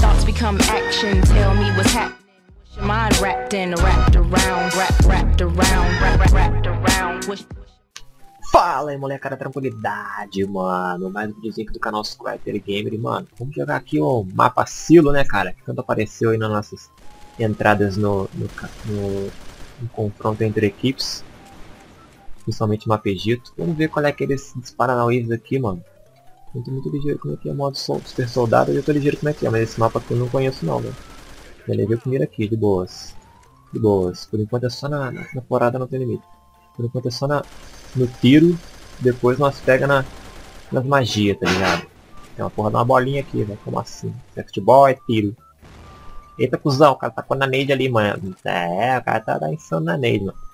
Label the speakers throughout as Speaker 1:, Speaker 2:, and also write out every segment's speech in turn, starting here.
Speaker 1: Thoughts become action. Tell me what's happening. What's your mind wrapped in, wrapped around, wrapped, wrapped around, wrapped, wrapped around.
Speaker 2: Fala aí molecada, tranquilidade, mano. Mais um videozinho aqui do canal Scriper Gamer. Mano, vamos jogar aqui o mapa Silo, né, cara? Que tanto apareceu aí nas nossas entradas no, no, no- no confronto entre equipes. Principalmente o mapa Egito. Vamos ver qual é aqueles Paranauíes aqui, mano. Eu tô muito ligeiro como é que é modo sol, super soldado. Eu tô ligeiro como é que é, mas esse mapa aqui eu não conheço não, velho. Já levei o primeiro aqui, de boas. De boas. Por enquanto é só na, na, porrada não tem limite. Por enquanto é só na, no tiro, depois nós pega na, nas magias, tá ligado? Tem uma porra de uma bolinha aqui, velho. Como assim? É futebol, é tiro. Eita, cuzão, o cara tá com a nade ali, mano. É, o cara tá, tá insano na nade, mano.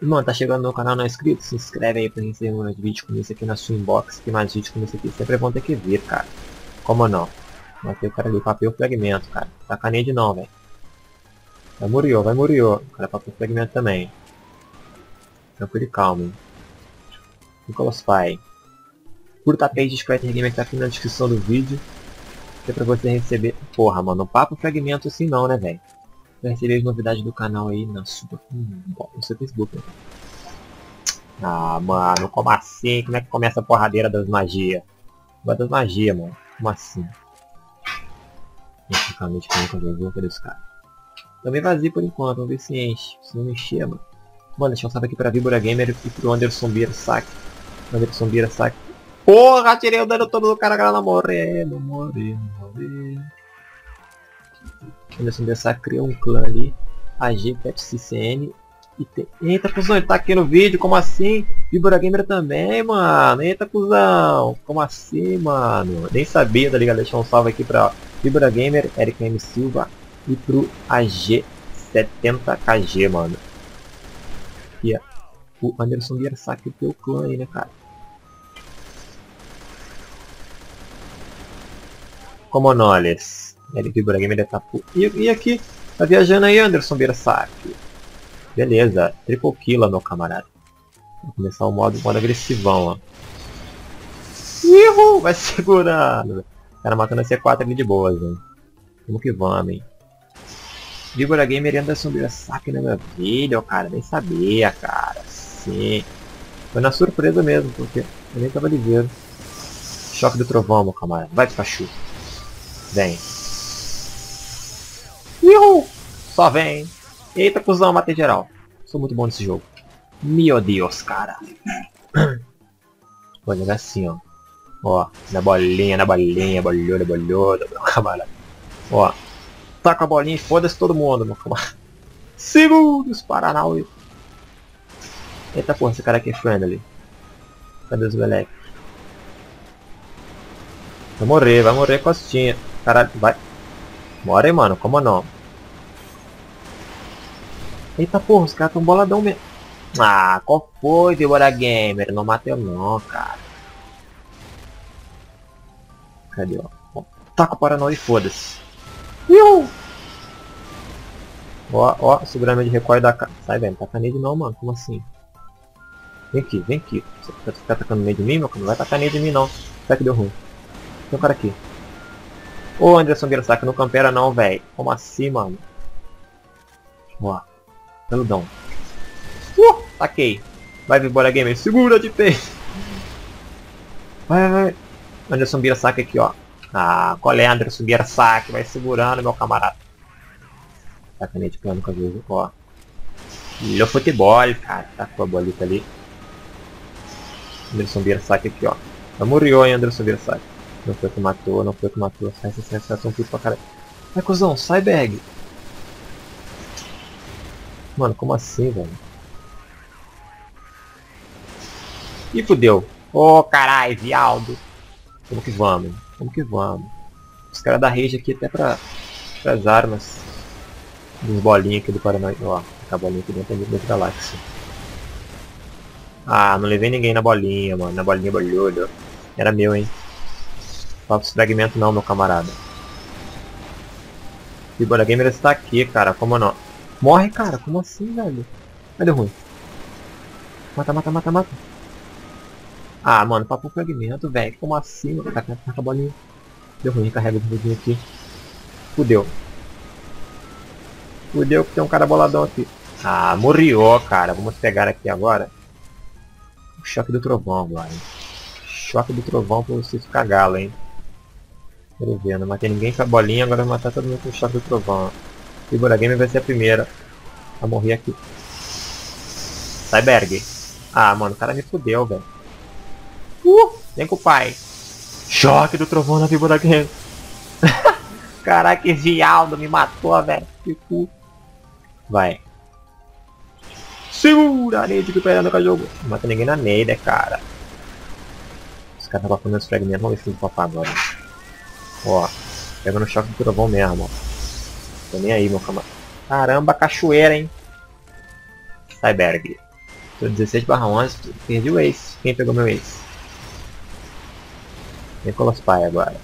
Speaker 2: E, mano, tá chegando no canal não é inscrito? Se inscreve aí pra receber mais vídeos como esse aqui na sua inbox. Que mais vídeos como esse aqui sempre vão ter que vir, cara. Como não? Matei o cara ali, papel fragmento, cara. Tá a nade não, velho. Vai Murió, vai Murió. O cara papel fragmento também. Tranquilo e calmo. Nicolas Pai. Curta a page de Scritter Gamer que tá aqui na descrição do vídeo. Que é pra você receber... Porra, mano, não papo fragmento assim não, né, velho? Receber as novidades do canal aí na sua... Hum, no seu Facebook, né? Ah, mano, como assim? Como é que começa a porradeira das magias? Agora das magias, mano. Como assim? Basicamente, que eu jogou, cadê os caras? Também vazio por enquanto, vamos ver se enche. Se não encher, mano. Mano, deixa eu salve aqui pra Víbora Gamer e pro Anderson Bira Saque. Anderson Bira Saque. Porra, tirei o dano todo do cara, cara, não morrendo, morrendo, morrendo. Anderson Bira Saque criou um clã ali. AG, Pet CCN. E tem... Eita, cuzão, ele tá aqui no vídeo, como assim? Víbora Gamer também, mano. Eita, cuzão. Como assim, mano? Nem sabia, tá ligado? Deixar um salve aqui pra Víbora Gamer, Eric M. Silva. E pro AG70KG, mano. Ó. O Anderson Biersack teu clã aí, né, cara? Como noles. Ele figura game tá pu... e, e aqui? Tá viajando aí, Anderson Biersack. Beleza. Triple kill, meu camarada. Vou começar o modo, modo agressivão, ó. Ihu! Vai segurando. O cara matando a C4 ali de boas, hein. Vamos que vamos, hein. Víbora Gamer Anderson Biersack na minha vida, ó, cara. Nem sabia, cara. Sim. Foi na surpresa mesmo, porque eu nem tava ligeiro. Choque do trovão, meu camarada. Vai, Pikachu. Vem. Ihu! Só vem. Eita, cuzão, matei geral. Sou muito bom nesse jogo. Meu Deus, cara. Vou jogar assim, ó. Ó, na bolinha, na bolinha, bolhuda, bolhuda, meu camarada. Ó, taca a bolinha e foda-se todo mundo, meu camarada. Segundos, Paranauê. Eita porra, esse cara aqui é friendly. Cadê os moleque? Vai morrer, vai morrer costinha. Caralho, vai. Morre, mano, como não? Eita porra, os caras tão boladão mesmo. Ah, qual foi, Débora Gamer? Não matei eu não, cara. Cadê, ó? ó taca o Paranauê e foda-se. Ó, ó, segurando de recuo da ca... Sai, velho, não taca nele não, mano. Como assim? Vem aqui, vem aqui. Você vai ficar atacando no meio de mim, meu? Não vai tacar nele de mim, não. Será que deu ruim? Tem um cara aqui. Ô, Anderson Biersack, não campera não, velho. Como assim, mano? Ó. Peludão. Uh, taquei. Vai, Vibora Gamer. Segura de pé. Vai, vai, vai. Anderson Biersack aqui, ó. Ah, qual é, Anderson Biersack? Vai segurando, meu camarada. Sacanete plano com a jogo, ó. Melhor futebol, cara. Tá com a bolita ali. Anderson Biersack aqui, ó. Já morreu, hein, Anderson Biersack. Não foi que matou, não foi que matou. Sai, sai, sai, sai, são pra caralho. Vai, cuzão, sai, bag. Mano, como assim, velho? Ih, fudeu. Ô, oh, carai, vialdo. Como que vamos? Como que vamos? Os caras da rage aqui até pra, pras armas. Uns bolinhos aqui do Paraná. Ó, a bolinha aqui dentro da galáxia. Ah, não levei ninguém na bolinha, mano. Na bolinha bolhudo. Era meu, hein. Esse fragmento não, meu camarada. Fibora Gamer está aqui, cara. Como não? Morre, cara. Como assim, velho? Cadê ruim? Mata, mata, mata, mata. Ah, mano, papo fragmento, velho. Como assim, mano? Tá com a bolinha. Deu ruim, carrega o dedinho aqui. Fudeu. Fudeu que tem um cara boladão aqui. Ah, morrió, cara. Vamos pegar aqui agora. O choque do trovão agora, hein? Choque do trovão pra você ficar galo, hein? Quero ver, não matei ninguém com a bolinha, agora vou matar todo mundo com o choque do trovão. Figura Game vai ser a primeira a morrer aqui. Cyberg. Ah, mano, o cara me fudeu, velho. Uh, vem com o pai. Choque do trovão na Figura Game. Caraca, esse Aldo me matou, velho. Que cu. Vai. Segura a Neide que pegando com a jogo. Não mata ninguém na Neide, cara. Os caras estão fazendo os fragmentos. Vamos ver se vou agora. Ó. Pega no choque do trovão mesmo, ó. Tô nem aí, meu camarada. Caramba, cachoeira, hein. Cyberg. Tô 16 barra 11. Perdi o Ace. Quem pegou meu Ace? Os pai agora.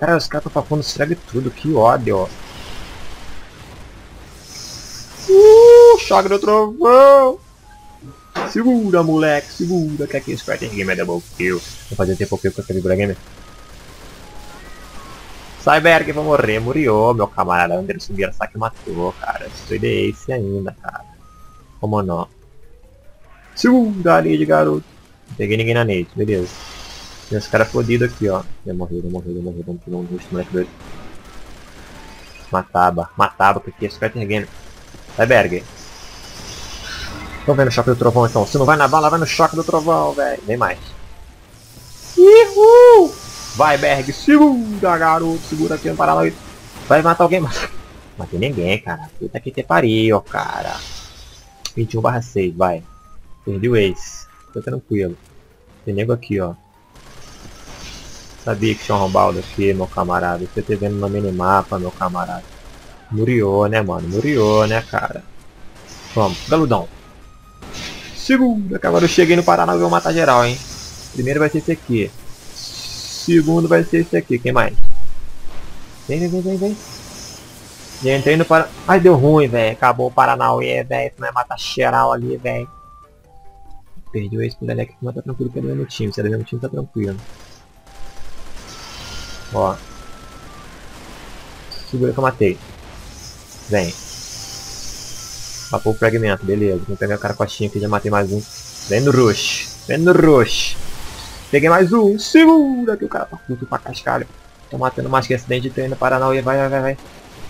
Speaker 2: Cara, os caras estão papando estrague tudo. Que ódio. Uh, choque do trovão. Segura, moleque, segura, que aqui esse Square Game é double kill. Vou fazer tempo kill com essa figura game. Cyberg vai morrer, morreu, meu camarada Anderson Biersack matou, cara. Estou de ace ainda, cara. Como não? Segura a nade, garoto. Não peguei ninguém na nade, beleza. Tem os caras fodidos aqui, ó. Já morreu, já morreu. Vamos pegar um rosto, moleque doido. Mataba, mataba, porque esse Square Game. Cyberg. Tô vendo o choque do trovão então. Se não vai na bala, vai no choque do trovão, velho. Nem mais. Uhul! Vai, Berg. Segura, garoto. Segura aqui no Paraná. Vai matar alguém. Matei ninguém, cara. Puta que te pariu, cara. 21 barra 6, vai. Perdi o ace. Tô tranquilo. Tem nego aqui, ó. Sabia que tinha um rombaldo aqui, meu camarada. Você tá vendo no minimapa, meu camarada. Muriou, né, mano? Muriou, né, cara? Vamos, galudão. Segunda, que agora eu cheguei no Paraná e vou matar geral, hein? Primeiro vai ser esse aqui. Segundo vai ser esse aqui. Quem mais? Vem, vem, vem, vem, vem. Já entrei no. Ai, deu ruim, velho. Acabou o Paranauê, velho. Tu vai matar geral ali, velho. Perdi o ex-Pudalec que tá tranquilo que é do mesmo time. Se é do mesmo time, tá tranquilo. Ó. Segura que eu matei. Vem. Papou o fragmento, beleza. Vou pegar a cara coxinha aqui, já matei mais um. Vem no rush. Vem no rush. Peguei mais um. Segura que o cara tá puto pra cascalho. Tô matando mais que acidente de treino Paranauê. Vai, vai, vai, vai.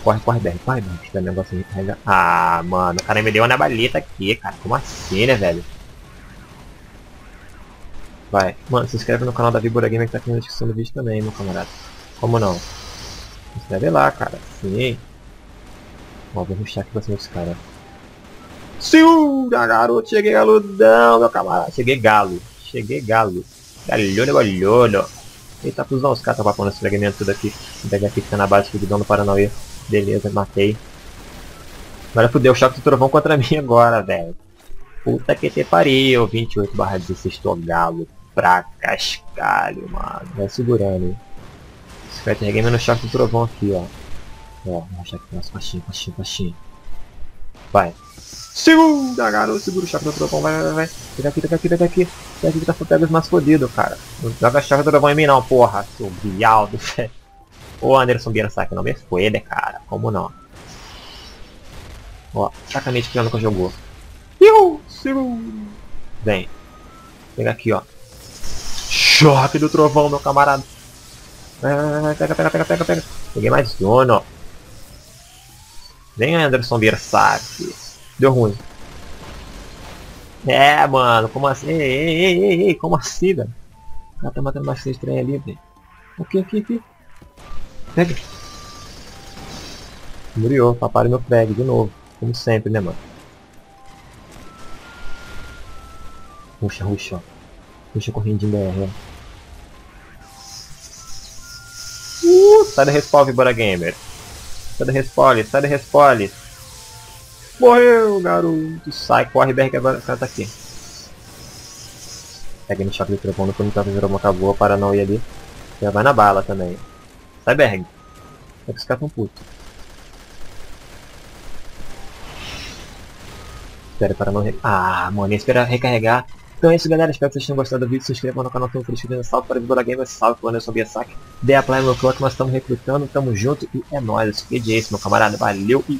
Speaker 2: Corre, corre, bem. Corre, bem. Esse negócio aí carrega. Ah, mano. O cara me deu uma baleta aqui, cara. Como assim, né, velho? Vai. Mano, se inscreve no canal da Vibora Gamer que tá aqui na descrição do vídeo também, meu camarada. Como não? Se inscreve lá, cara. Sim. Ó, vou ruxar aqui pra cima desse cara. Segura, garoto. Cheguei galudão, meu camarada. Cheguei galo. Cheguei galo. Galholo, galholo. Eita, fusão, os caras estão papando esse fragmento tudo aqui. Vou pegar aqui, fica na base, fudidão do Paranauê. Beleza, matei. Agora fudeu o choque do trovão contra mim agora, velho. Puta que te pariu. 28 barra 16, tô galo. Pra cascalho, mano. Vai segurando, hein. Esse Game no choque do trovão aqui, ó. Ó, vamos achar aqui, nossa, coxinha, coxinha, coxinha. Vai. Segura, garoto. Segura o choque do trovão. Vai, vai, vai. Pega aqui, pega aqui, pega aqui. Pega aqui que tá pega mais fodidos, cara. Não joga choque do trovão em mim não, porra. Seu bialdo, velho. Ô Anderson Biersack, não me né, cara? Como não? Ó, sacanete que nunca jogou. Iu, segura. Vem. Pega aqui, ó. Choque do trovão, meu camarada. Vai, pega, pega, pega, pega, pega. Peguei mais ó. Vem Anderson Biersack. Deu ruim. É, mano, como assim? Ei, ei, ei, ei, como assim, velho? O cara tá matando seis trem ali, velho. Aqui, aqui, aqui. Pega. Muriou, papai meu prego de novo. Como sempre, né, mano? Ruxa, ruxa, ó. Ruxa correndo de BR, ó. Uh, sai da respawn, Bora Gamer. Sai da respawn, sai da respawn. Morreu, garoto. Sai, corre, Berg, agora o cara tá aqui. Pega no choque de trovão, quando tá virou uma acabou, a paranoia ali. Já vai na bala também. Sai, Berg. É que os caras tão putos. Espera para não... Ah, mano, espera recarregar. Então é isso galera, espero que vocês tenham gostado do vídeo, se inscrevam no canal, tamo inscrito salve para o Vigora Gamer, salve para o Anderson Biasak, dê a play meu que nós estamos recrutando, tamo junto e é nóis, esse vídeo é esse meu camarada, valeu e